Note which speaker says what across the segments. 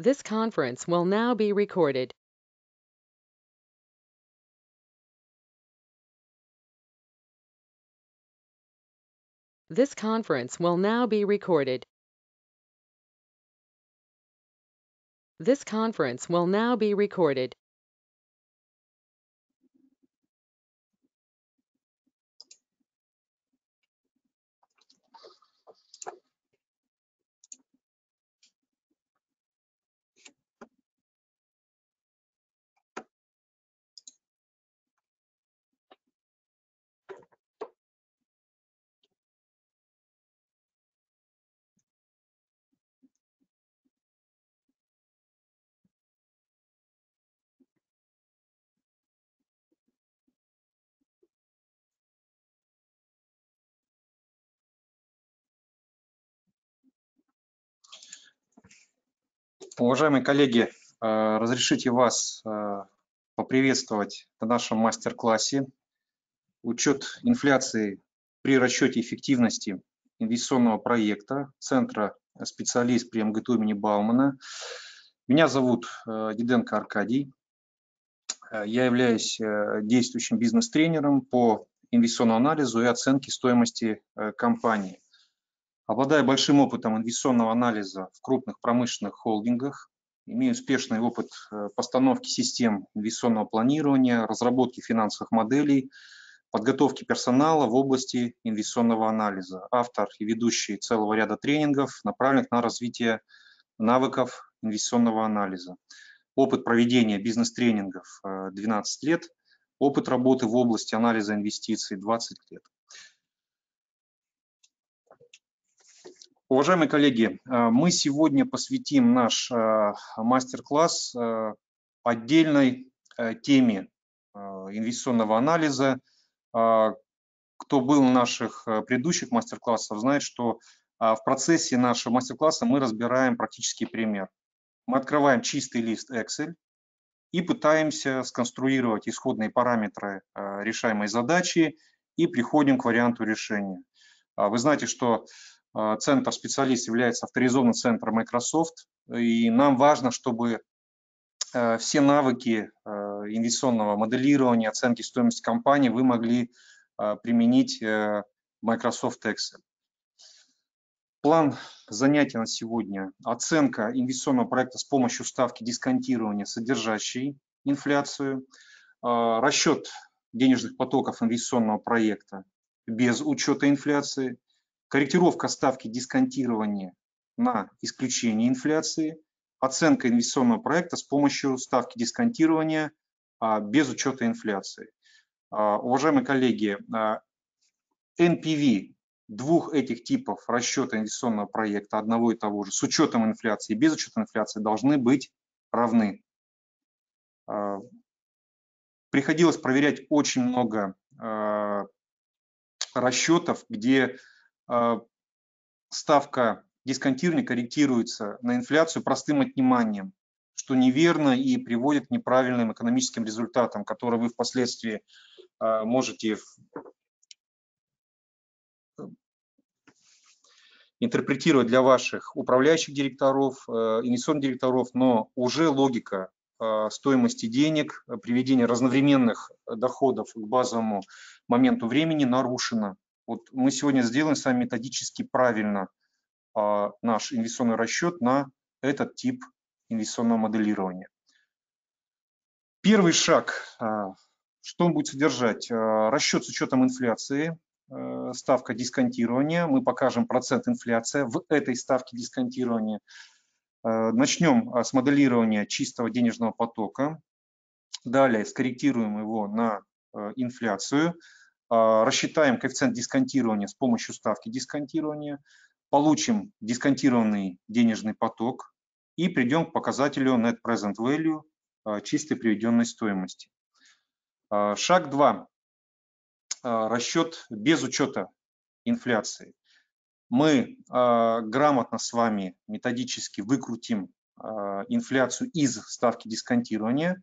Speaker 1: This conference will now be recorded. This conference will now be recorded. This conference will now be recorded.
Speaker 2: Уважаемые коллеги, э, разрешите вас э, поприветствовать на нашем мастер-классе учет инфляции при расчете эффективности инвестиционного проекта Центра специалист при МГТУ имени Баумана. Меня зовут э, Диденко Аркадий. Я являюсь действующим бизнес-тренером по инвестиционному анализу и оценке стоимости компании. Обладая большим опытом инвестиционного анализа в крупных промышленных холдингах, имею успешный опыт э, постановки систем инвестиционного планирования, разработки финансовых моделей, подготовки персонала в области инвестиционного анализа. Автор и ведущий целого ряда тренингов, направленных на развитие навыков инвестиционного анализа. Опыт проведения бизнес-тренингов 12 э, лет, опыт работы в области анализа инвестиций 20 лет. Уважаемые коллеги, э, мы сегодня посвятим наш э, мастер-класс э, отдельной теме инвестиционного анализа. Кто был на наших предыдущих мастер-классах, знает, что в процессе нашего мастер-класса мы разбираем практический пример. Мы открываем чистый лист Excel и пытаемся сконструировать исходные параметры решаемой задачи и приходим к варианту решения. Вы знаете, что а, центр специалист является авторизованным центром Microsoft, и нам важно, чтобы э, все навыки э, инвестиционного моделирования, оценки стоимости компании вы могли э, применить в Microsoft Excel. План занятия на сегодня – оценка инвестиционного проекта с помощью ставки дисконтирования, содержащей инфляцию, расчет денежных потоков инвестиционного проекта без учета инфляции, корректировка ставки дисконтирования на исключение инфляции, оценка инвестиционного проекта с помощью ставки дисконтирования а, без учета инфляции. А, уважаемые коллеги, NPV а, двух этих типов расчета инвестиционного проекта одного и того же с учетом инфляции и без учета инфляции должны быть равны. Приходилось проверять очень много расчетов, где ставка дисконтирования корректируется на инфляцию простым отниманием, что неверно и приводит к неправильным экономическим результатам, которые вы впоследствии а, можете интерпретировать для ваших управляющих директоров, э, инвестиционных директоров, но уже логика а, стоимости денег, приведения разновременных доходов к базовому моменту времени нарушена. Вот мы сегодня сделаем с вами методически правильно а, наш инвестиционный расчет на этот тип инвестиционного моделирования. Первый шаг, а, что он будет содержать? А, расчет с учетом инфляции, а, ставка дисконтирования. Мы покажем процент инфляции в этой ставке дисконтирования. А, начнем с моделирования чистого денежного потока. Далее скорректируем его на инфляцию. А, рассчитаем коэффициент дисконтирования с помощью ставки дисконтирования, получим дисконтированный денежный поток и придем к показателю Net Present Value а, чистой приведенной стоимости. А, шаг 2. Расчет без учета инфляции. Мы грамотно с вами методически выкрутим инфляцию из ставки дисконтирования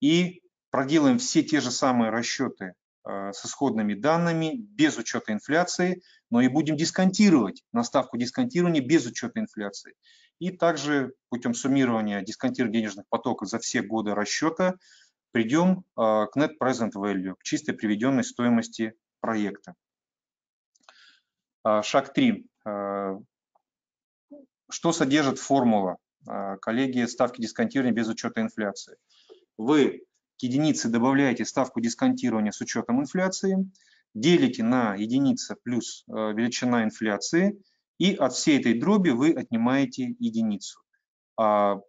Speaker 2: и проделаем все те же самые расчеты с исходными данными без учета инфляции, но и будем дисконтировать на ставку дисконтирования без учета инфляции. И также путем суммирования дисконтированных денежных потоков за все годы расчета придем к Net Present Value, к чистой приведенной стоимости проекта. Шаг 3. Что содержит формула, коллеги, ставки дисконтирования без учета инфляции? Вы к единице добавляете ставку дисконтирования с учетом инфляции, делите на единица плюс э, величина инфляции, и от всей этой дроби вы отнимаете единицу. А,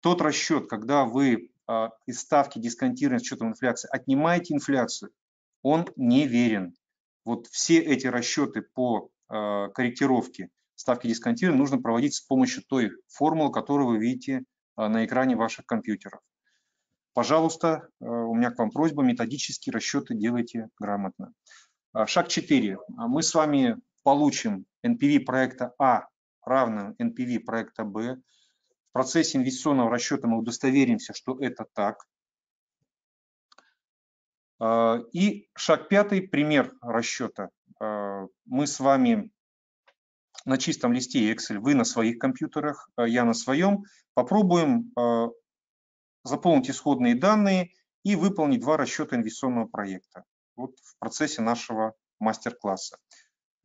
Speaker 2: тот расчет, когда вы а, из ставки дисконтирования с учетом инфляции отнимаете инфляцию, он неверен. Вот все эти расчеты по а, корректировке ставки дисконтирования нужно проводить с помощью той формулы, которую вы видите на экране ваших компьютеров. Пожалуйста, э, у меня к вам просьба, методические расчеты делайте грамотно. А, шаг 4. А мы с вами получим NPV проекта А равно NPV проекта Б. В процессе инвестиционного расчета мы удостоверимся, что это так. А, и шаг пятый, пример расчета. Мы с вами на чистом листе Excel, вы на своих компьютерах, я на своем, попробуем заполнить исходные данные и выполнить два расчета инвестиционного проекта вот в процессе нашего мастер-класса.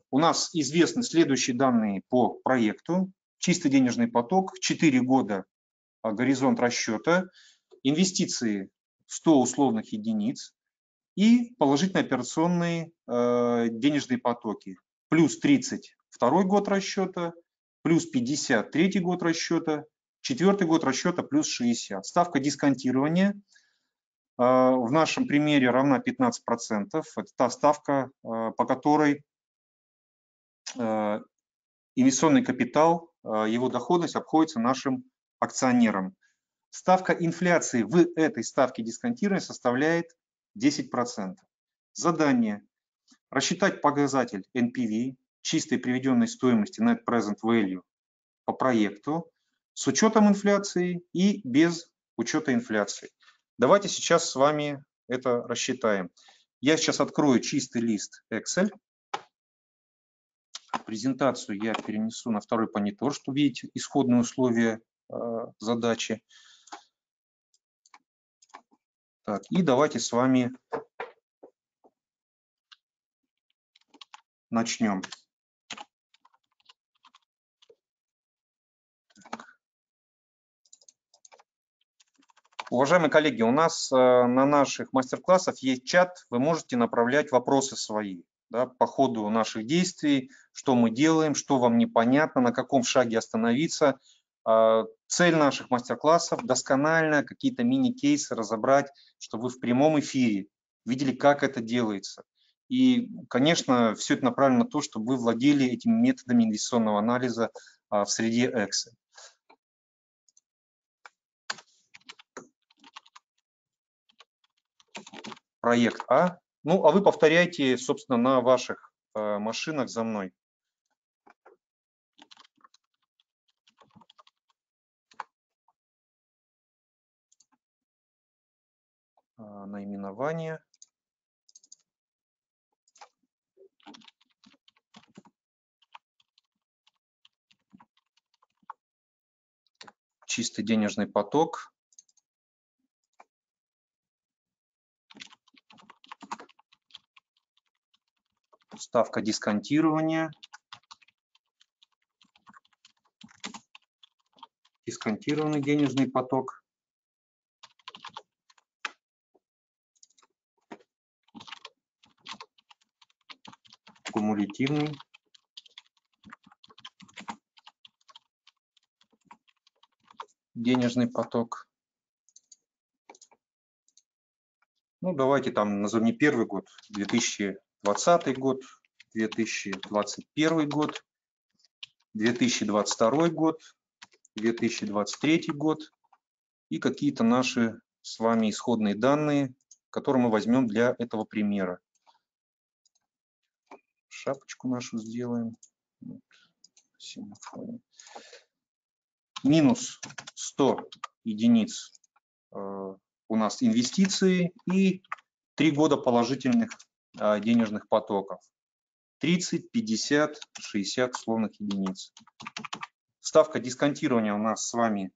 Speaker 2: У нас известны следующие данные по проекту. Чистый денежный поток, 4 года а, горизонт расчета, инвестиции 100 условных единиц и положительные операционные э, денежные потоки. Плюс 30 второй год расчета, плюс 50 третий год расчета Четвертый год расчета плюс 60. Ставка дисконтирования э, в нашем примере равна 15%. Это та ставка, э, по которой э, инвестиционный капитал, его доходность обходится нашим акционерам. Ставка инфляции в этой ставке дисконтирования составляет 10%. Задание. Рассчитать показатель NPV, чистой приведенной стоимости Net Present Value по проекту с учетом инфляции и без учета инфляции. Давайте сейчас с вами это рассчитаем. Я сейчас открою чистый лист Excel. Презентацию я перенесу на второй монитор, чтобы видеть исходные условия э, задачи. Так, и давайте с вами начнем. Уважаемые коллеги, у нас э, на наших мастер-классах есть чат, вы можете направлять вопросы свои да, по ходу наших действий, что мы делаем, что вам непонятно, на каком шаге остановиться. А, цель наших мастер-классов – досконально какие-то мини-кейсы разобрать, чтобы вы в прямом эфире видели, как это делается. И, конечно, все это направлено на то, чтобы вы владели этими методами инвестиционного анализа а, в среде Excel. Проект А. Ну, а вы повторяйте, собственно, на ваших э, машинах за мной. А, наименование. Чистый денежный поток. Ставка дисконтирования. Дисконтированный денежный поток. Кумулятивный. денежный поток. Ну, давайте там назовем не первый год, 2000 2020 год, 2021 год, 2022 год, 2023 год и какие-то наши с вами исходные данные, которые мы возьмем для этого примера. Шапочку нашу сделаем. Минус 100 единиц э, у нас инвестиции и 3 года положительных денежных потоков. 30, 50, 60 условных единиц. ставка дисконтирования у нас с вами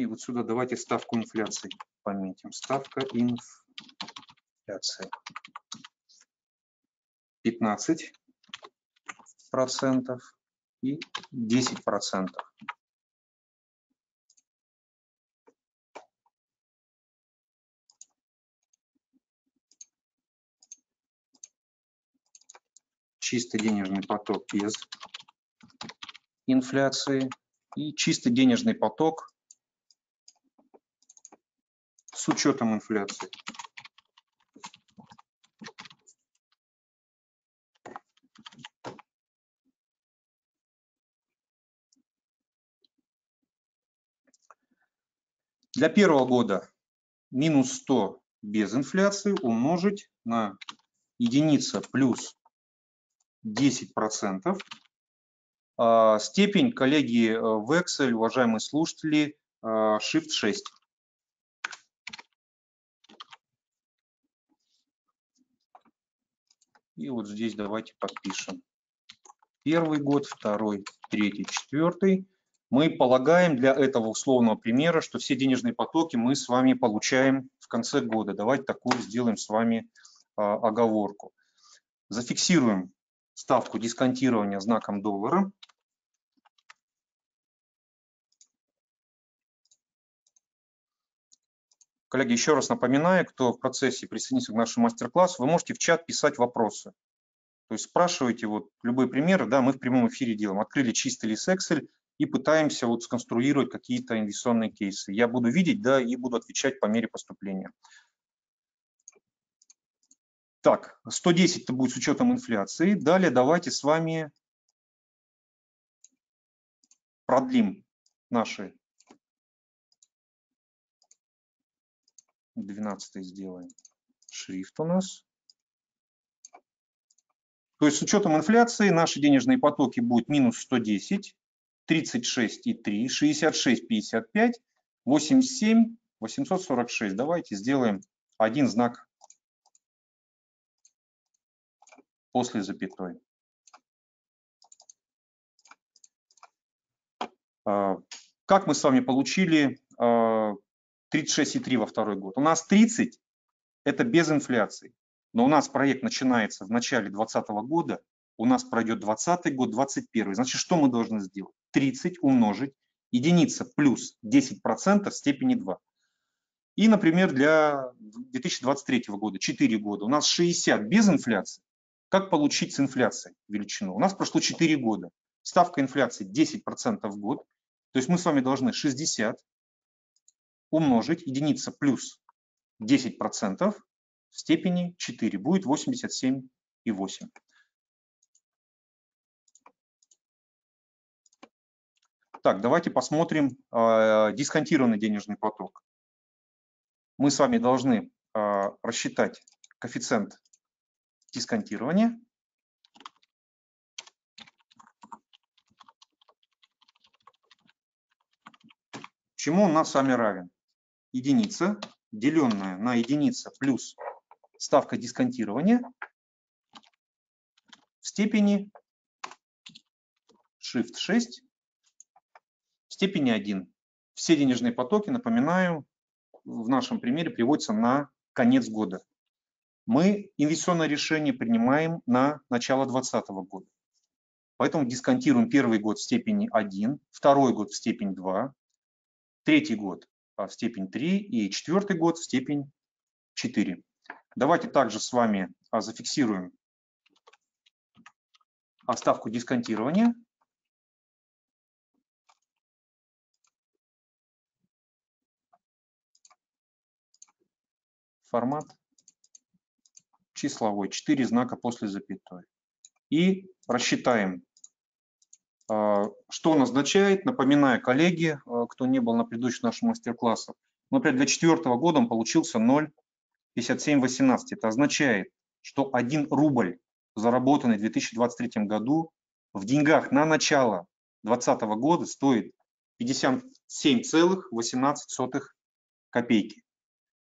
Speaker 2: И вот сюда давайте ставку инфляции пометим. Ставка инфляции. 15 процентов и 10 процентов. Чистый денежный поток без инфляции и чистый денежный поток с учетом инфляции. Для первого года минус 100 без инфляции умножить на единица плюс 10%. А, степень, коллеги, э, в Excel, уважаемые слушатели, а, Shift 6. И вот здесь давайте подпишем. Первый год, второй, третий, четвертый. Мы полагаем для этого условного примера, что все денежные потоки мы с вами получаем в конце года. Давайте такую сделаем с вами а, оговорку. Зафиксируем ставку дисконтирования знаком доллара. Коллеги, еще раз напоминаю, кто в процессе присоединится к нашему мастер-классу, вы можете в чат писать вопросы. То есть спрашивайте вот любые примеры, да, мы в прямом эфире делаем. Открыли чистый лист Excel и пытаемся вот сконструировать какие-то инвестиционные кейсы. Я буду видеть, да, и буду отвечать по мере поступления. Так, 110 это будет с учетом инфляции. Далее давайте с вами продлим наши 12 сделаем. Шрифт у нас. То есть с учетом инфляции наши денежные потоки будут минус 110, 36,3, 66,55, 87, 846. Давайте сделаем один знак после запятой. А, как мы с вами получили а, 36,3 во второй год. У нас 30 – это без инфляции. Но у нас проект начинается в начале 2020 года, у нас пройдет 2020 год, 2021. Значит, что мы должны сделать? 30 умножить, единица плюс 10% в степени 2. И, например, для 2023 года, 4 года, у нас 60 без инфляции. Как получить с инфляцией величину? У нас прошло 4 года. Ставка инфляции 10% в год. То есть мы с вами должны 60 умножить единица плюс 10% в степени 4 будет 87,8. Так, давайте посмотрим э, дисконтированный денежный поток. Мы с вами должны э, рассчитать коэффициент дисконтирования. Чему он нас с вами равен? единица, деленная на единица плюс ставка дисконтирования в степени Shift 6 в степени 1. Все денежные потоки, напоминаю, в нашем примере приводятся на конец года. Мы инвестиционное решение принимаем на начало 2020 года. Поэтому дисконтируем первый год в степени 1, второй год в степень 2, третий год а, в степень 3 и четвертый год в степень 4. Давайте также с вами а, зафиксируем оставку дисконтирования. Формат числовой, 4 знака после запятой. И рассчитаем а, что он означает? Напоминаю, коллеги, а, кто не был на предыдущих наших мастер-классах, например, для четвертого года он получился 0,5718. Это означает, что 1 рубль, заработанный в 2023 году, в деньгах на начало 2020 года стоит 57,18 копейки.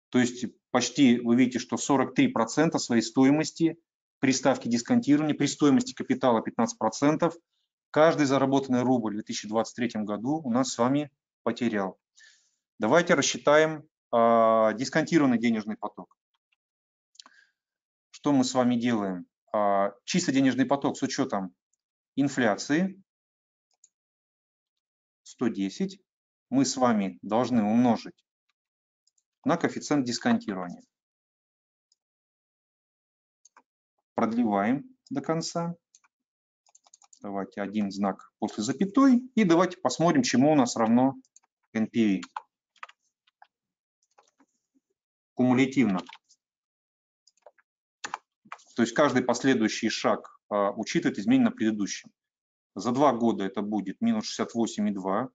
Speaker 2: То есть почти вы видите, что 43% своей стоимости при ставке дисконтирования, при стоимости капитала 15%, каждый заработанный рубль в 2023 году у нас с вами потерял. Давайте рассчитаем э, дисконтированный денежный поток. Что мы с вами делаем? Э, чисто денежный поток с учетом инфляции 110 мы с вами должны умножить на коэффициент дисконтирования. Продлеваем до конца. Давайте один знак после запятой. И давайте посмотрим, чему у нас равно NPV. Кумулятивно. То есть каждый последующий шаг а, учитывает изменения на предыдущем. За два года это будет минус 68,2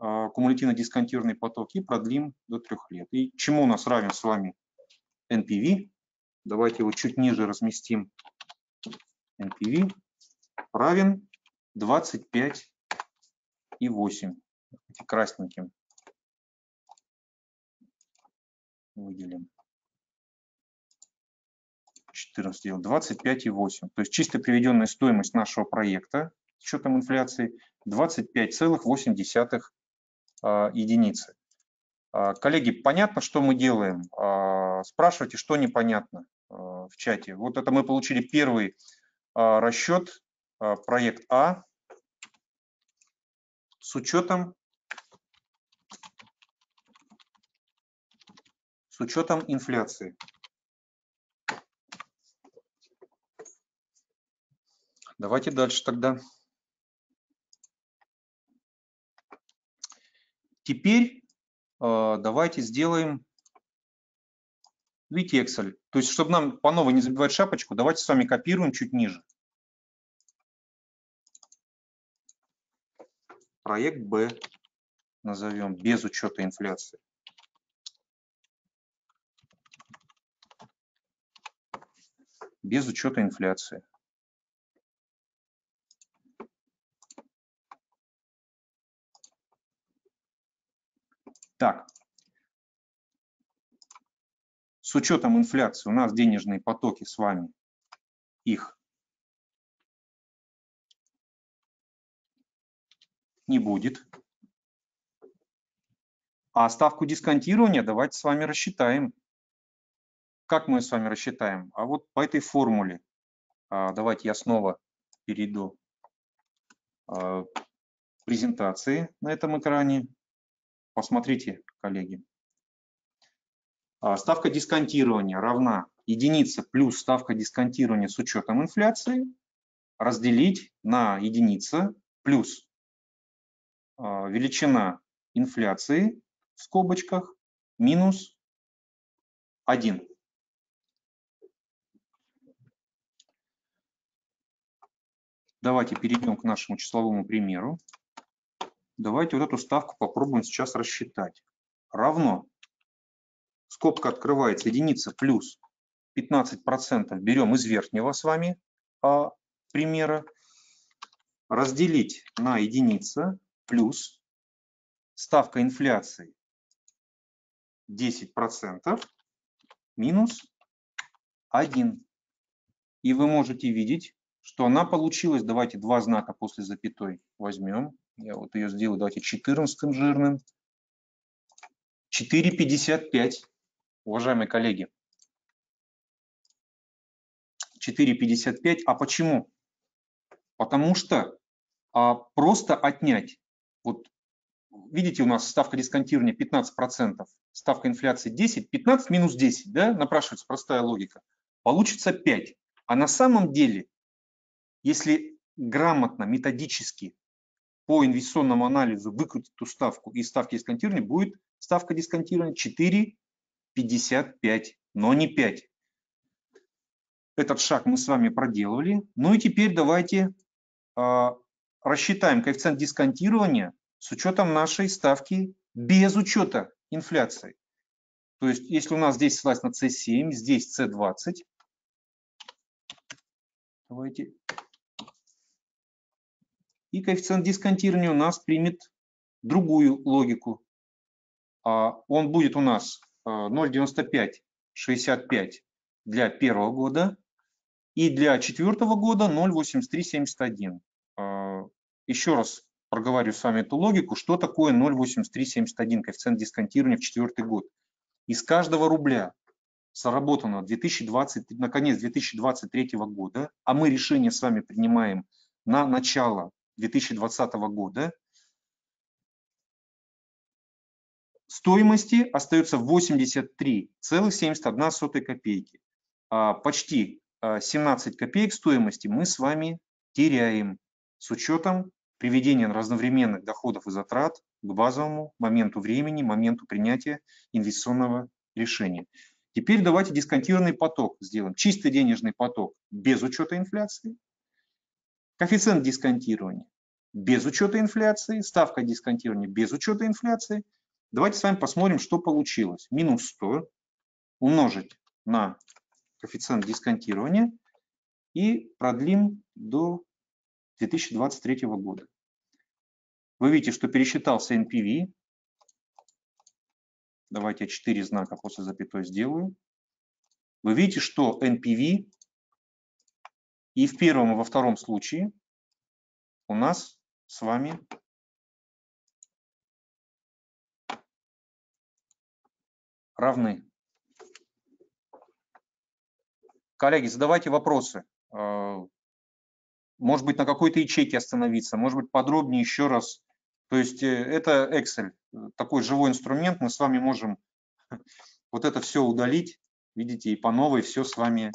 Speaker 2: а, кумулятивно дисконтированный поток и продлим до трех лет. И чему у нас равен с вами NPV? Давайте его чуть ниже разместим. NPV равен 25 и 8. Красненьким выделим. 14 сделал 25 и 8. То есть чисто приведенная стоимость нашего проекта с учетом инфляции 25,8 а, единицы. А, коллеги, понятно, что мы делаем? А, спрашивайте, что непонятно в чате. Вот это мы получили первый расчет, проект А, с учетом, с учетом инфляции. Давайте дальше тогда. Теперь э, давайте сделаем, видите, Excel. То есть, чтобы нам по новой не забивать шапочку, давайте с вами копируем чуть ниже. Проект Б назовем без учета инфляции. Без учета инфляции. Так, с учетом инфляции у нас денежные потоки с вами, их не будет. А ставку дисконтирования давайте с вами рассчитаем. Как мы с вами рассчитаем? А вот по этой формуле. А, давайте я снова перейду а, презентации на этом экране. Посмотрите, коллеги. А, ставка дисконтирования равна единице плюс ставка дисконтирования с учетом инфляции разделить на единица плюс а, величина инфляции в скобочках минус 1. Давайте перейдем к нашему числовому примеру. Давайте вот эту ставку попробуем сейчас рассчитать. Равно, скобка открывается, единица плюс 15% берем из верхнего с вами а, примера, разделить на единица плюс ставка инфляции 10% минус 1. И вы можете видеть, что она получилась, давайте два знака после запятой возьмем, я вот ее сделаю, давайте 14 жирным. 4,55, уважаемые коллеги. 4,55. А почему? Потому что а, просто отнять. Вот видите, у нас ставка дисконтирования 15%, ставка инфляции 10, 15 минус 10, да, напрашивается простая логика. Получится 5. А на самом деле, если грамотно, методически по инвестиционному анализу выкрутить ту ставку из ставки дисконтирования, будет ставка дисконтирования 4,55, но не 5. Этот шаг мы с вами проделали. Ну и теперь давайте э, рассчитаем коэффициент дисконтирования с учетом нашей ставки без учета инфляции. То есть если у нас здесь ссылаясь на C7, здесь C20, давайте и коэффициент дисконтирования у нас примет другую логику. А, он будет у нас 0,9565 а, для первого года, И для четвертого года 0,8371. А, еще раз проговорю с вами эту логику. Что такое 0,8371 коэффициент дисконтирования в четвертый год? Из каждого рубля заработано 2020, на конец 2023 года, а мы решение с вами принимаем на начало 2020 года, стоимости остается 83,71 копейки. А почти 17 а, копеек стоимости мы с вами теряем с учетом приведения разновременных доходов и затрат к базовому моменту времени, моменту принятия инвестиционного решения. Теперь давайте дисконтированный поток сделаем. Чистый денежный поток без учета инфляции. Коэффициент дисконтирования без учета инфляции. Ставка дисконтирования без учета инфляции. Давайте с вами посмотрим, что получилось. Минус 100 умножить на коэффициент дисконтирования и продлим до 2023 года. Вы видите, что пересчитался NPV. Давайте я 4 знака после запятой сделаю. Вы видите, что NPV и в первом, и во втором случае у нас с вами равны. Коллеги, задавайте вопросы. Э, может быть, на какой-то ячейке остановиться, может быть, подробнее еще раз. То есть э, это Excel, такой живой инструмент, мы с вами можем вот это все удалить, видите, и по новой все с вами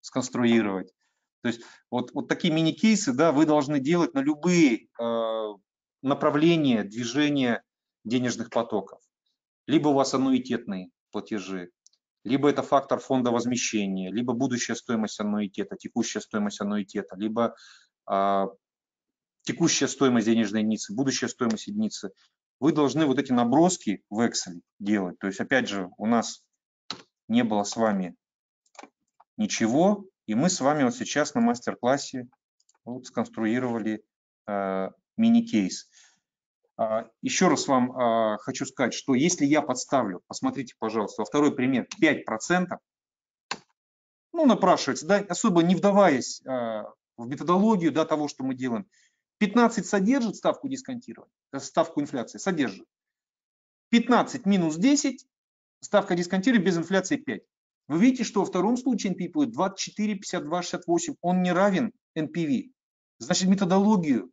Speaker 2: сконструировать. То есть вот, вот такие мини-кейсы, да, вы должны делать на любые э, направления движения денежных потоков. Либо у вас аннуитетные платежи, либо это фактор фонда возмещения, либо будущая стоимость аннуитета, текущая стоимость аннуитета, либо э, текущая стоимость денежной единицы, будущая стоимость единицы. Вы должны вот эти наброски в Excel делать. То есть, опять же, у нас не было с вами ничего, и мы с вами вот сейчас на мастер-классе вот сконструировали э, мини-кейс. А, еще раз вам а, хочу сказать, что если я подставлю, посмотрите, пожалуйста, во второй пример 5%, ну, напрашивается, да, особо не вдаваясь а, в методологию да, того, что мы делаем, 15 содержит ставку дисконтирования, э, ставку инфляции, содержит. 15 минус 10, ставка дисконтирования без инфляции 5. Вы видите, что во втором случае NPV будет 24, 52, 68, он не равен NPV. Значит, методологию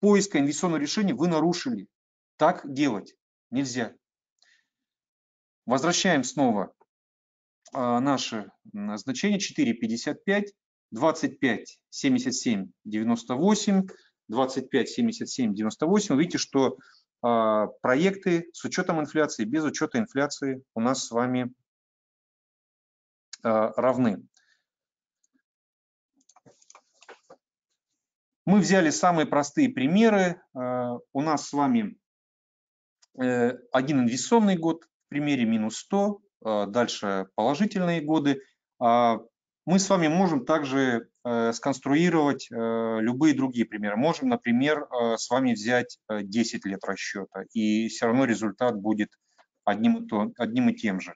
Speaker 2: поиска инвестиционного решения вы нарушили. Так делать нельзя. Возвращаем снова а, наше значение 4,55, 25, 77, 98, 25, 77, 98. Вы видите, что а, проекты с учетом инфляции, без учета инфляции у нас с вами равны. Мы взяли самые простые примеры. Э, у нас с вами э, один инвестиционный год, в примере минус 100, э, дальше положительные годы. А мы с вами можем также сконструировать любые другие примеры. Можем, например, с вами взять 10 лет расчета, и все равно результат будет одним и, одним и тем же.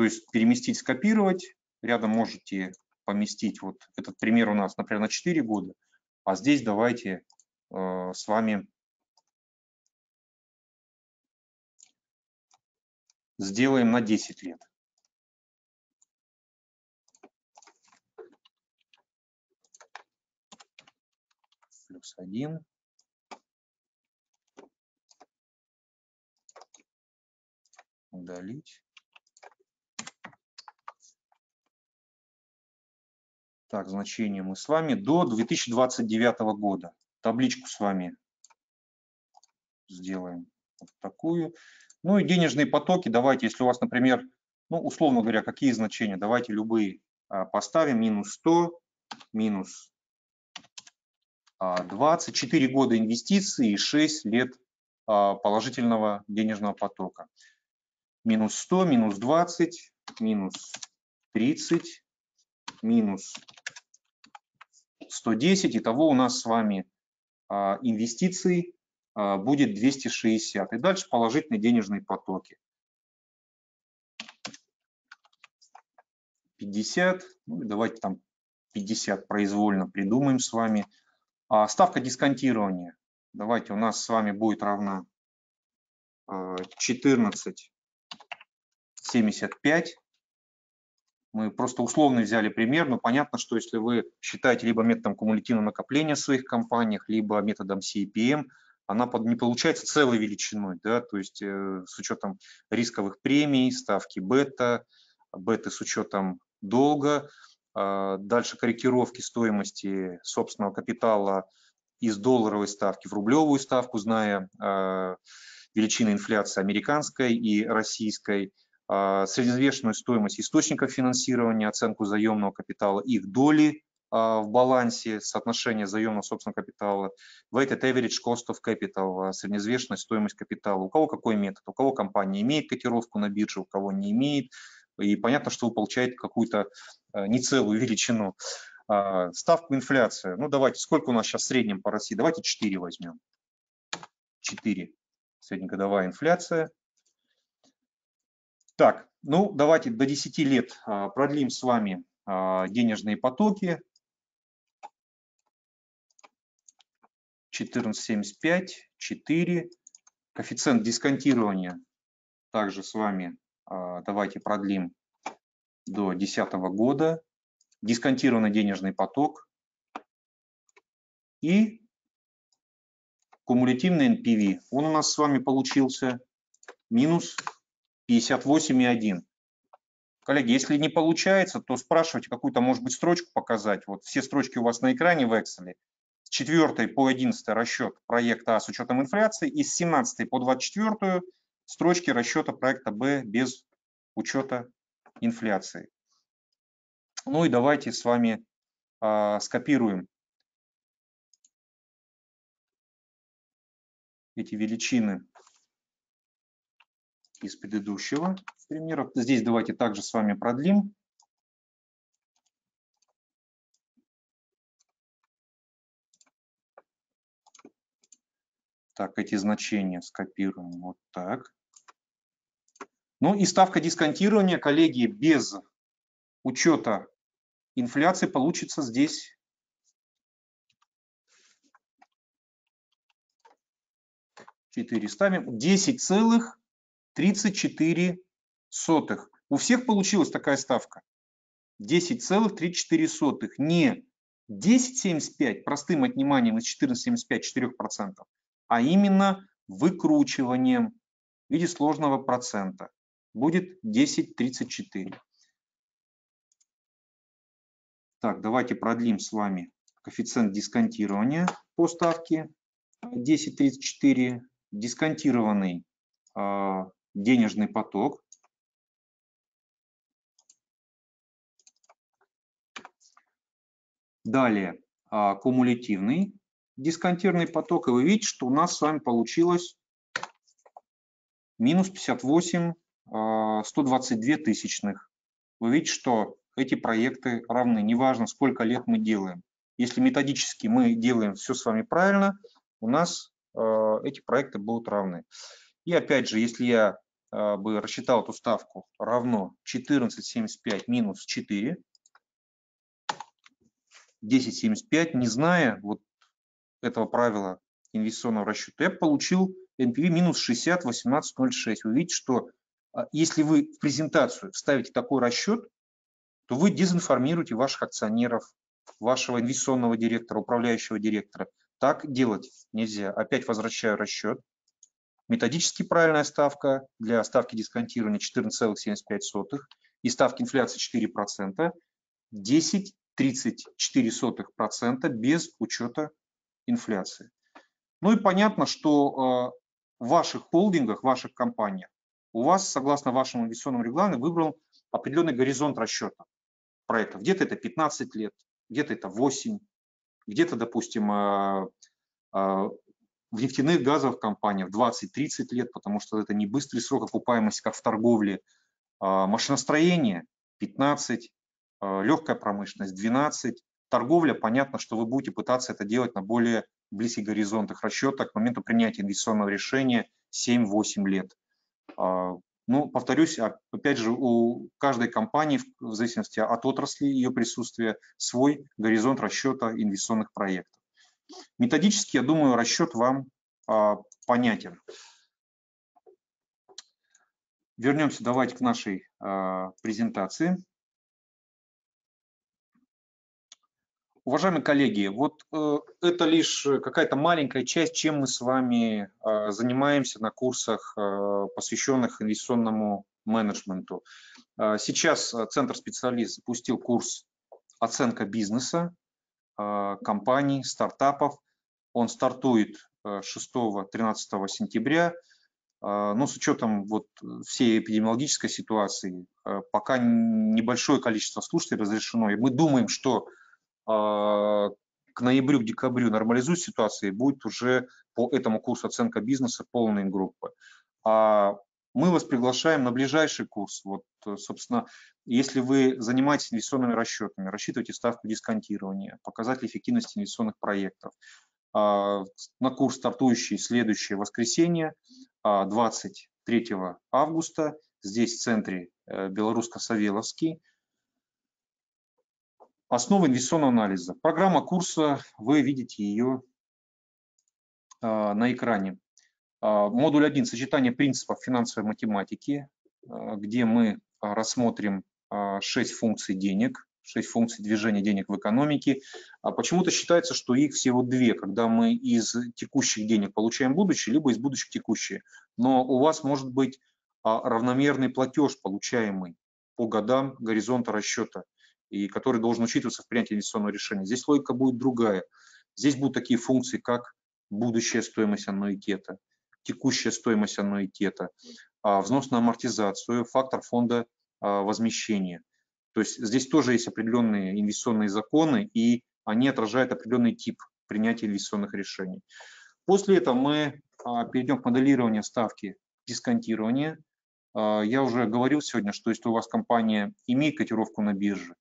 Speaker 2: То есть переместить, скопировать, рядом можете поместить, вот этот пример у нас, например, на 4 года – а здесь давайте э, с вами сделаем на 10 лет. Плюс 1. Удалить. Так, значение мы с вами до 2029 года. Табличку с вами сделаем вот такую. Ну и денежные потоки давайте, если у вас, например, ну, условно говоря, какие значения, давайте любые а, поставим. Минус 100, минус 20, 4 года инвестиций и 6 лет а, положительного денежного потока. Минус 100, минус 20, минус 30, минус 110. Итого у нас с вами а, инвестиций а, будет 260. И дальше положительные денежные потоки. 50, ну, давайте там 50 произвольно придумаем с вами. А ставка дисконтирования, давайте у нас с вами будет равна 14,75. Мы просто условно взяли пример, но понятно, что если вы считаете либо методом кумулятивного накопления в своих компаниях, либо методом CPM, она не получается целой величиной, да, то есть э, с учетом рисковых премий, ставки бета, беты с учетом долга, э, дальше корректировки стоимости собственного капитала из долларовой ставки в рублевую ставку, зная э, величины инфляции американской и российской, средневзвешенную стоимость источников финансирования, оценку заемного капитала, их доли а, в балансе соотношение заемного собственного капитала, weighted average cost of capital, а, среднеизвешенная стоимость капитала. У кого какой метод, у кого компания имеет котировку на бирже, у кого не имеет. И понятно, что вы получаете какую-то а, нецелую величину. Ставку инфляции. Ну давайте, сколько у нас сейчас в среднем по России? Давайте 4 возьмем. 4. Среднегодовая инфляция. Так, ну давайте до 10 лет продлим с вами денежные потоки. 14,75, 4. Коэффициент дисконтирования также с вами а, давайте продлим до 2010 года. Дисконтированный денежный поток и кумулятивный NPV. Он у нас с вами получился минус 58,1. Коллеги, если не получается, то спрашивайте какую-то, может быть, строчку показать. Вот все строчки у вас на экране в Excel. 4 по 11 расчет проекта А с учетом инфляции и с 17 по 24 строчки расчета проекта Б без учета инфляции. Ну и давайте с вами а, скопируем эти величины из предыдущего примера. Здесь давайте также с вами продлим Так, эти значения скопируем вот так. Ну и ставка дисконтирования, коллеги, без учета инфляции получится здесь четыре ставим 10,34 у всех получилась такая ставка 10,34 не 10,75 простым отниманием из 14,75 4%, а именно выкручиванием в виде сложного процента. Будет 10,34. Так, давайте продлим с вами коэффициент дисконтирования по ставке 10,34. Дисконтированный э, денежный поток. Далее э, кумулятивный дисконтированный поток, и вы видите, что у нас с вами получилось минус 58 122 а, тысячных. Вы видите, что эти проекты равны, неважно, сколько лет мы делаем. Если методически мы делаем все с вами правильно, у нас э, эти проекты будут равны. И опять же, если я э, бы рассчитал эту ставку равно 14,75 минус 4, 10,75, не зная вот этого правила инвестиционного расчета, я получил NPV минус 60 1806. Вы видите, что а, если вы в презентацию вставите такой расчет, то вы дезинформируете ваших акционеров, вашего инвестиционного директора, управляющего директора. Так делать нельзя. Опять возвращаю расчет. Методически правильная ставка для ставки дисконтирования 14,75 и ставки инфляции 4%, 10,34% без учета инфляции. Ну и понятно, что э, в ваших холдингах, в ваших компаниях у вас, согласно вашему инвестиционному регламенту, выбран определенный горизонт расчета проектов. Где-то это 15 лет, где-то это 8, где-то, допустим, э, э, в нефтяных газовых компаниях 20-30 лет, потому что это не быстрый срок окупаемости, как в торговле. Машиностроение 15, легкая промышленность 12, Торговля, понятно, что вы будете пытаться это делать на более близких горизонтах расчета к моменту принятия инвестиционного решения 7-8 лет. А, Ну, повторюсь, опять же, у каждой компании, в зависимости от отрасли ее присутствия, свой горизонт расчета инвестиционных проектов. Методически, я думаю, расчет вам а, понятен. Вернемся давайте к нашей а, презентации. Уважаемые коллеги, вот э, это лишь какая-то маленькая часть, чем мы с вами э, занимаемся на курсах, э, посвященных инвестиционному менеджменту. Э, сейчас Центр специалист запустил курс «Оценка бизнеса», э, компаний, стартапов. Он стартует 6-13 э, сентября. Э, но с учетом вот всей эпидемиологической ситуации, э, пока небольшое количество слушателей разрешено. И мы думаем, что к ноябрю, к декабрю нормализует ситуацию, и будет уже по этому курсу оценка бизнеса полные группы. А мы вас приглашаем на ближайший курс. Вот, собственно, если вы занимаетесь инвестиционными расчетами, рассчитываете ставку дисконтирования, показатели эффективности инвестиционных проектов, а, на курс, стартующий следующее воскресенье, 23 а, августа, здесь в центре э, Белорусско-Савеловский, Основы инвестиционного анализа. Программа курса, вы видите ее а, на экране. А, модуль 1 – сочетание принципов финансовой математики, а, где мы рассмотрим 6 функций денег, 6 функций движения денег в экономике. Почему-то считается, что их всего две, когда мы из текущих денег получаем будущее, либо из будущих текущие. Но у вас может быть равномерный платеж, получаемый по годам горизонта расчета и который должен учитываться в принятии инвестиционного решения. Здесь логика будет другая. Здесь будут такие функции, как будущая стоимость аннуитета, текущая стоимость аннуитета, а, взнос на амортизацию, фактор фонда а, возмещения. То есть здесь тоже есть определенные инвестиционные законы, и они отражают определенный тип принятия инвестиционных решений. После этого мы а, перейдем к моделированию ставки дисконтирования. Я уже говорил сегодня, что если у вас компания имеет котировку на бирже,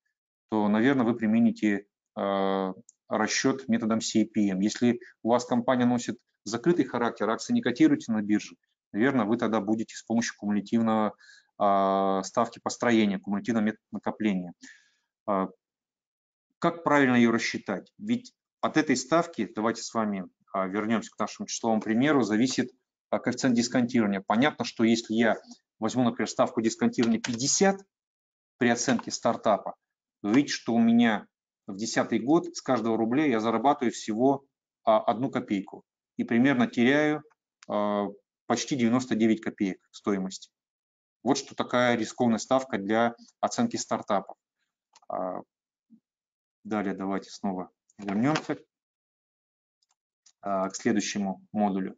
Speaker 2: то, наверное, вы примените расчет методом CPM. Если у вас компания носит закрытый характер, акции не котируете на бирже, наверное, вы тогда будете с помощью кумулятивного э, ставки построения, кумулятивного метода накопления. Э, как правильно ее рассчитать? Ведь от этой ставки, давайте с вами э, вернемся к нашему числовому примеру, зависит коэффициент дисконтирования. Понятно, что если я возьму, например, ставку дисконтирования 50 при оценке стартапа, вы видите, что у меня в десятый год с каждого рубля я зарабатываю всего а, одну копейку и примерно теряю а, почти 99 копеек стоимости. Вот что такая рискованная ставка для оценки стартапов. А, далее давайте снова вернемся к следующему модулю.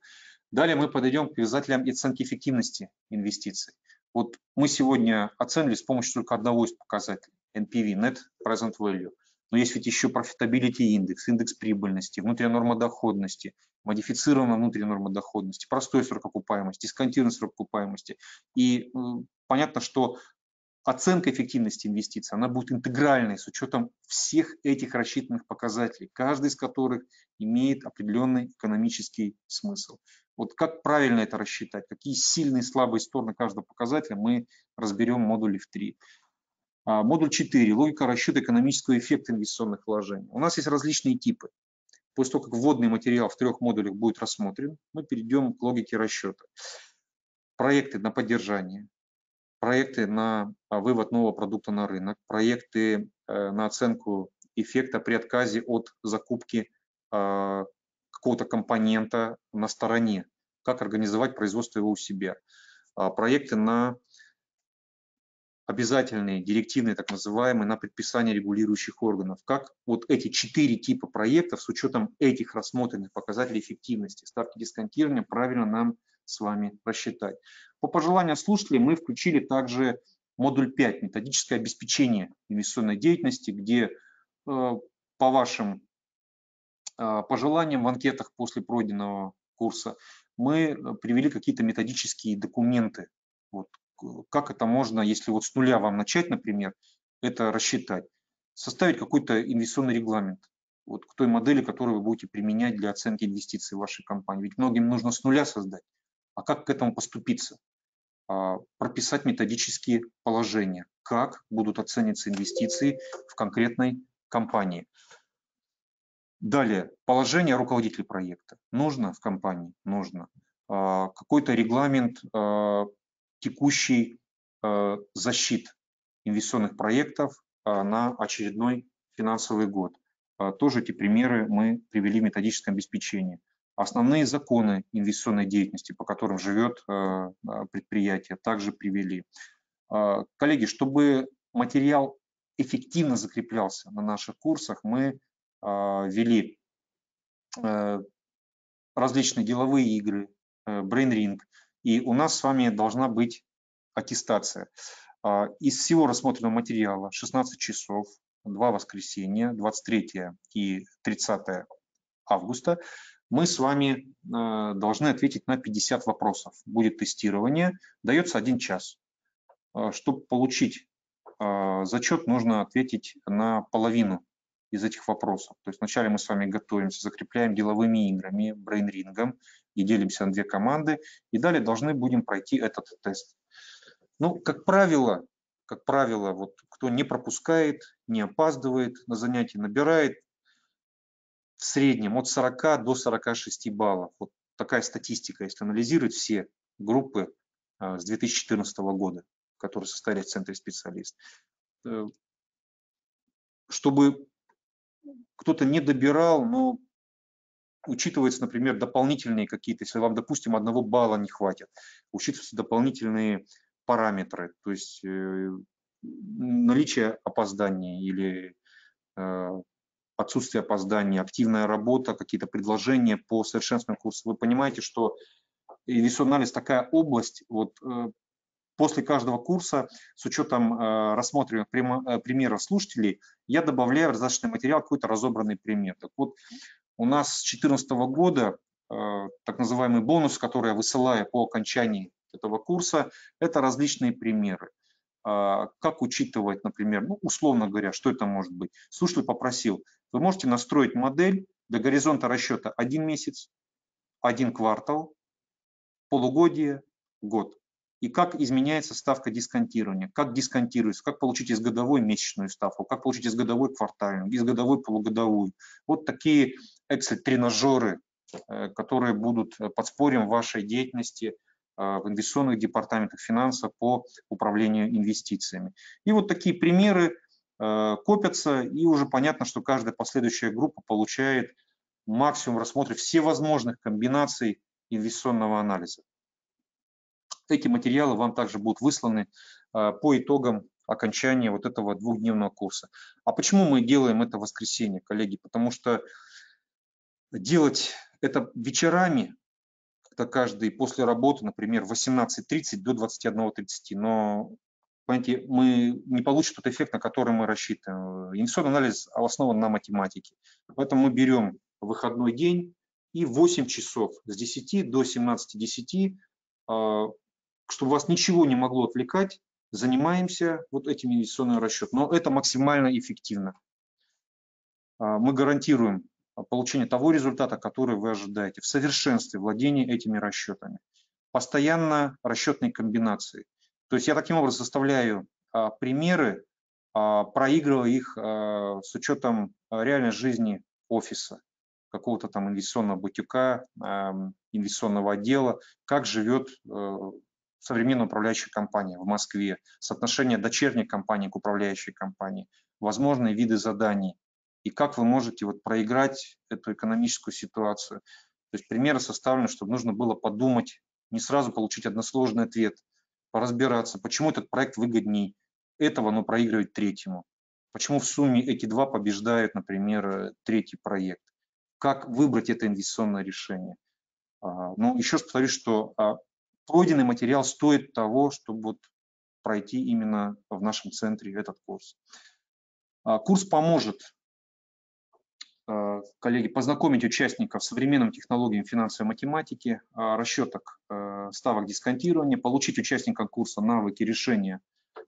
Speaker 2: Далее мы подойдем к показателям оценки эффективности инвестиций. Вот мы сегодня оценили с помощью только одного из показателей. NPV, Net Present Value. Но есть ведь еще Profitability индекс, индекс прибыльности, внутренняя норма доходности, модифицированная внутренняя норма доходности, простой срок окупаемости, дисконтированный срок окупаемости. И э, понятно, что оценка эффективности инвестиций, она будет интегральной с учетом всех этих рассчитанных показателей, каждый из которых имеет определенный экономический смысл. Вот как правильно это рассчитать, какие сильные и слабые стороны каждого показателя, мы разберем в модуле в 3. А, модуль 4. Логика расчета экономического эффекта инвестиционных вложений. У нас есть различные типы. После того, как вводный материал в трех модулях будет рассмотрен, мы перейдем к логике расчета. Проекты на поддержание, проекты на а, вывод нового продукта на рынок, проекты э, на оценку эффекта при отказе от закупки а, какого-то компонента на стороне, как организовать производство его у себя, проекты на обязательные, директивные, так называемые, на предписание регулирующих органов. Как вот эти четыре типа проектов с учетом этих рассмотренных показателей эффективности, ставки дисконтирования правильно нам с вами рассчитать. По пожеланию слушателей мы включили также модуль 5 «Методическое обеспечение инвестиционной деятельности», где э, по вашим э, пожеланиям в анкетах после пройденного курса мы привели какие-то методические документы, вот, как это можно, если вот с нуля вам начать, например, это рассчитать? Составить какой-то инвестиционный регламент вот, к той модели, которую вы будете применять для оценки инвестиций вашей компании. Ведь многим нужно с нуля создать. А как к этому поступиться? прописать методические положения, как будут оцениваться инвестиции в конкретной компании. Далее, положение руководителя проекта. Нужно в компании? Нужно. Какой-то регламент текущий защит инвестиционных проектов на очередной финансовый год. Тоже эти примеры мы привели в методическом обеспечении основные законы инвестиционной деятельности, по которым живет э, предприятие, также привели. Коллеги, чтобы материал эффективно закреплялся на наших курсах, мы ввели э, различные деловые игры, брейн-ринг, и у нас с вами должна быть аттестация. Из всего рассмотренного материала 16 часов, 2 воскресенья, 23 и 30 августа, мы с вами э, должны ответить на 50 вопросов. Будет тестирование, дается один час. Э, чтобы получить э, зачет, нужно ответить на половину из этих вопросов. То есть вначале мы с вами готовимся, закрепляем деловыми играми, брейнрингом и делимся на две команды. И далее должны будем пройти этот тест. Ну, как правило, как правило, вот кто не пропускает, не опаздывает на занятия, набирает в среднем от 40 до 46 баллов. Вот такая статистика, если анализировать все группы а, с 2014 года, которые состояли в центре специалист. Э, чтобы кто-то не добирал, но учитываются, например, дополнительные какие-то, если вам, допустим, одного балла не хватит, учитываются дополнительные параметры, то есть э, наличие опозданий или э, отсутствие опозданий, активная работа, какие-то предложения по совершенствованию курса. Вы понимаете, что инвестиционный анализ такая область, вот э, после каждого курса, с учетом э, рассмотренных э, примеров слушателей, я добавляю в раздаточный материал какой-то разобранный пример. Так вот, у нас с 2014 года так называемый бонус, который я высылаю по окончании этого курса, это различные примеры. Как учитывать, например, ну, условно говоря, что это может быть. Слушатель попросил, вы можете настроить модель до горизонта расчета один месяц, один квартал, полугодие, год. И как изменяется ставка дисконтирования, как дисконтируется, как получить из годовой месячную ставку, как получить из годовой квартальную, из годовой полугодовую. Вот такие Excel-тренажеры, э, которые будут подспорьем вашей деятельности – а, в инвестиционных департаментах финансов по управлению инвестициями. И вот такие примеры копятся, и уже понятно, что каждая последующая группа получает максимум рассмотра всевозможных комбинаций инвестиционного анализа. Эти материалы вам также будут высланы а, по итогам окончания вот этого двухдневного курса. А почему мы делаем это в воскресенье, коллеги? Потому что делать это вечерами это каждый после работы, например, 18.30 до 21.30. Но понимаете, мы не получим тот эффект, на который мы рассчитываем. Инвестиционный анализ основан на математике. Поэтому мы берем выходной день и 8 часов с 10 до 17.10, а, чтобы вас ничего не могло отвлекать, занимаемся вот этим инвестиционным расчетом. Но это максимально эффективно. А, мы гарантируем получения того результата, который вы ожидаете, в совершенстве владения этими расчетами. Постоянно расчетные комбинации. То есть я таким образом составляю а, примеры, а, проигрывая их а, с учетом реальной жизни офиса, какого-то там инвестиционного бутика, инвестиционного отдела, как живет современная управляющая компания в Москве, соотношение дочерней компании к управляющей компании, возможные виды заданий, и как вы можете вот проиграть эту экономическую ситуацию. То есть примеры составлены, чтобы нужно было подумать, не сразу получить односложный ответ, поразбираться, почему этот проект выгодней этого, но проигрывает третьему. Почему в сумме эти два побеждают, например, третий проект. Как выбрать это инвестиционное решение. А, ну, еще раз повторюсь, что а, пройденный материал стоит того, чтобы вот пройти именно в нашем центре этот курс. А, курс поможет Э, коллеги, познакомить участников с современными технологиями финансовой математики, э, расчеток ставок дисконтирования, получить участникам курса навыки решения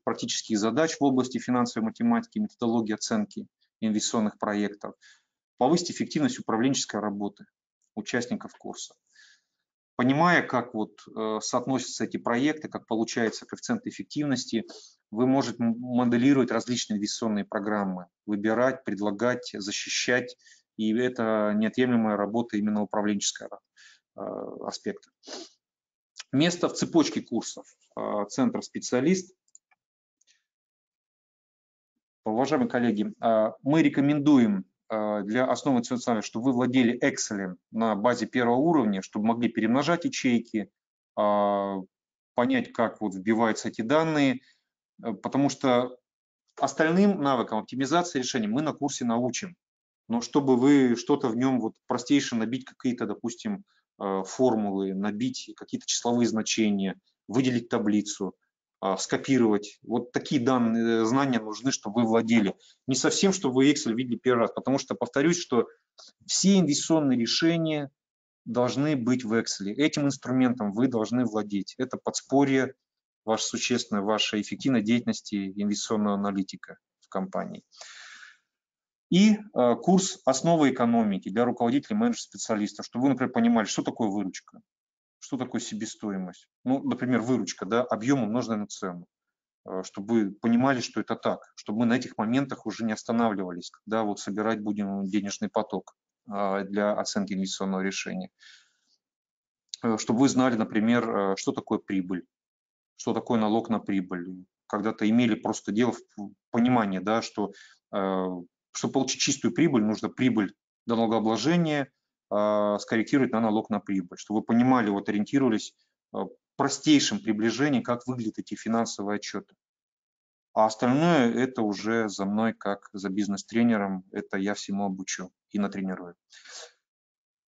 Speaker 2: практических задач в области финансовой математики, методологии оценки инвестиционных проектов, повысить эффективность управленческой работы участников курса. Понимая, как вот э, соотносятся эти проекты, как получается коэффициент эффективности, вы можете моделировать различные инвестиционные программы, выбирать, предлагать, защищать, и это неотъемлемая работа именно управленческого э, аспекта. Место в цепочке курсов. Э, центр специалист. Уважаемые коллеги, мы рекомендуем для основы институциональной, чтобы вы владели Excel на базе первого уровня, чтобы могли перемножать ячейки, а, понять, как вот вбиваются эти данные, э, потому что остальным навыкам оптимизации решений мы на курсе научим. Но чтобы вы что-то в нем вот простейшее набить какие-то, допустим, э, формулы, набить какие-то числовые значения, выделить таблицу, а, скопировать. Вот такие данные, знания нужны, чтобы вы владели. Не совсем, чтобы вы Excel видели первый раз, потому что, повторюсь, что все инвестиционные решения должны быть в Excel. Этим инструментом вы должны владеть. Это подспорье ваше существенное, вашей эффективной деятельности инвестиционного аналитика в компании. И э, курс «Основы экономики» для руководителей, менеджеров, специалистов, чтобы вы, например, понимали, что такое выручка, что такое себестоимость? Ну, например, выручка, да, объем умноженный на цену э, чтобы понимали, что это так, чтобы мы на этих моментах уже не останавливались, когда вот собирать будем денежный поток а, для оценки инвестиционного решения. Э, чтобы вы знали, например, э, что такое прибыль, что такое налог на прибыль. Когда-то имели просто дело в понимание, да, что чтобы получить чистую прибыль, нужно прибыль до налогообложения – скорректировать на налог на прибыль, чтобы вы понимали, вот ориентировались а, в простейшем приближении, как выглядят эти финансовые отчеты. А остальное это уже за мной, как за бизнес-тренером, это я всему обучу и натренирую.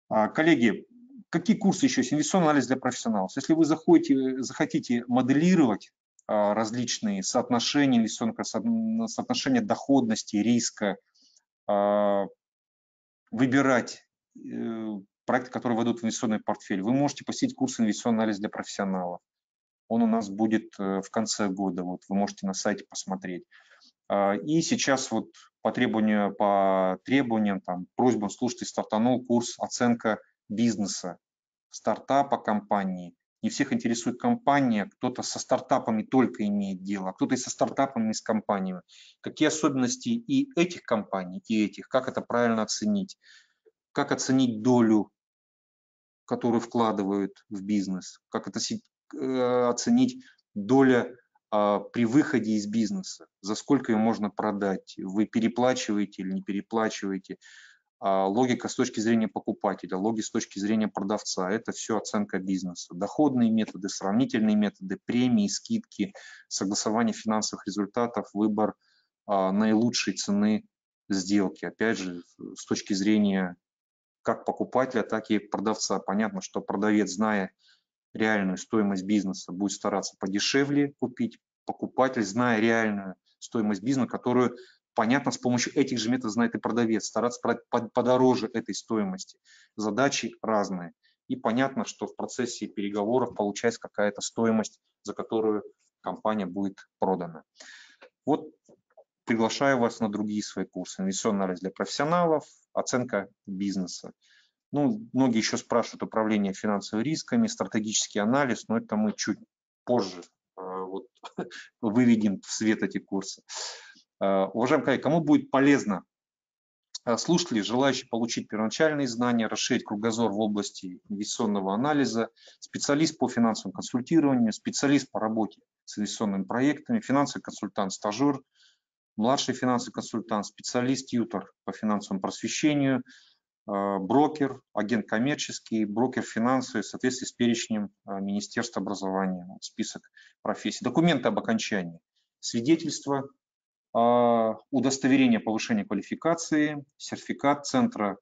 Speaker 2: А, коллеги, какие курсы еще есть? Инвестиционный анализ для профессионалов. Если вы заходите, захотите моделировать различные соотношения инвестиционных, соотношения доходности, риска, выбирать проекты, которые войдут в инвестиционный портфель, вы можете посетить курс инвестиционный анализ для профессионалов. Он у нас будет э, в конце года, вот вы можете на сайте посмотреть. А, и сейчас вот по требованию, по требованиям, там, просьбам слушателей стартанул курс оценка бизнеса, стартапа компании. Не всех интересует компания, кто-то со стартапами только имеет дело, а кто-то и со стартапами, и с компаниями. Какие особенности и этих компаний, и этих, как это правильно оценить как оценить долю, которую вкладывают в бизнес, как это э, оценить доля а, при выходе из бизнеса, за сколько ее можно продать, вы переплачиваете или не переплачиваете, а, логика с точки зрения покупателя, логика с точки зрения продавца, это все оценка бизнеса. Доходные методы, сравнительные методы, премии, скидки, согласование финансовых результатов, выбор а, наилучшей цены сделки. Опять же, с точки зрения как покупателя, так и продавца. Понятно, что продавец, зная реальную стоимость бизнеса, будет стараться подешевле купить. Покупатель, зная реальную стоимость бизнеса, которую, понятно, с помощью этих же методов знает и продавец, стараться подороже этой стоимости. Задачи разные. И понятно, что в процессе переговоров получается какая-то стоимость, за которую компания будет продана. Вот приглашаю вас на другие свои курсы. Инвестиционный анализ для профессионалов, оценка бизнеса. Ну, многие еще спрашивают управление финансовыми рисками, стратегический анализ, но это мы чуть позже э, вот, выведем в свет эти курсы. Э, уважаемые коллеги, кому будет полезно э, слушатели, желающие получить первоначальные знания, расширить кругозор в области инвестиционного анализа, специалист по финансовому консультированию, специалист по работе с инвестиционными проектами, финансовый консультант, стажер – младший финансовый консультант, специалист ютор по финансовому просвещению, э, брокер, агент коммерческий, брокер финансовый в соответствии с перечнем э, Министерства образования, список профессий. Документы об окончании, свидетельство, э, удостоверение повышения квалификации, сертификат центра.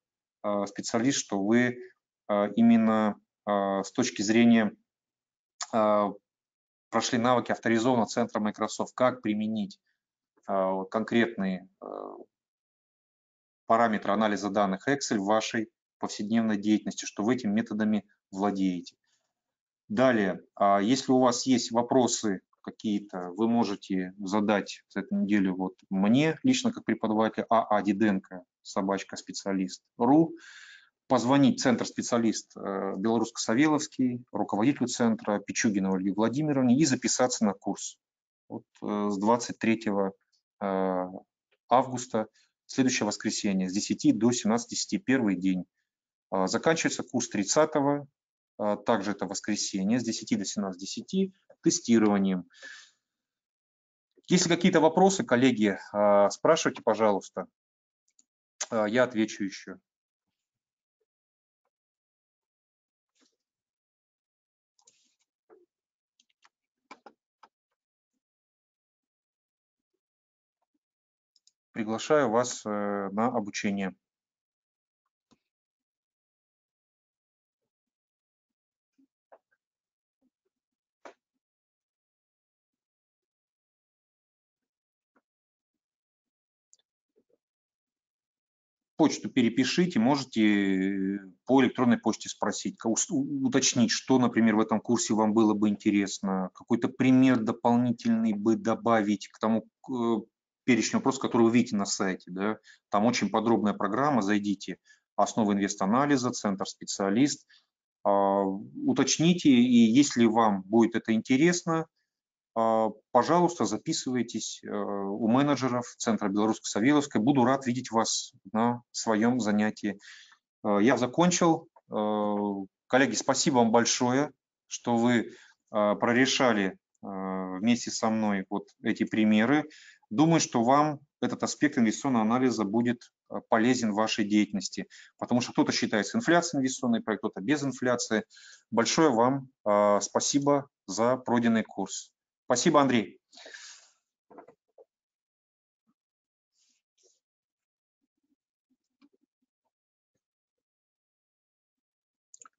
Speaker 2: Специалист, что вы именно с точки зрения прошли навыки авторизованного центра Microsoft, как применить конкретные а, параметры анализа данных Excel в вашей повседневной деятельности, что вы этими методами владеете. Далее, а, если у вас есть вопросы какие-то, вы можете задать за эту неделю вот мне, лично как преподаватель АА Диденко, собачка специалист.ру. позвонить центр-специалист э, Белорусско-Савеловский, руководителю центра Пичугина Ольге Владимировне и записаться на курс. Вот с 23 августа, следующее воскресенье, с 10 до 17.10, первый день. Заканчивается курс 30 также это воскресенье, с 10 до 17.10, тестированием. Если какие-то вопросы, коллеги, а, спрашивайте, пожалуйста. А, я отвечу еще. Приглашаю вас э, на обучение. почту перепишите, можете по электронной почте спросить, уточнить, что, например, в этом курсе вам было бы интересно, какой-то пример дополнительный бы добавить к тому перечню вопросов, которые вы видите на сайте. Да? Там очень подробная программа, зайдите, основы инвест-анализа, центр специалист, а, уточните, и если вам будет это интересно, а, пожалуйста, записывайтесь э, у менеджеров Центра Белорусско-Савеловской. Буду рад видеть вас на своем занятии. Э, я закончил. Э, коллеги, спасибо вам большое, что вы прорешали вместе со мной вот эти примеры. Думаю, что вам этот аспект инвестиционного анализа будет полезен в вашей деятельности, потому что кто-то считает с инфляцией инвестиционный проект, кто-то без инфляции. Большое вам спасибо за пройденный курс. Спасибо, Андрей.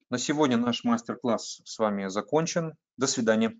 Speaker 2: На сегодня наш мастер-класс с вами закончен. До свидания.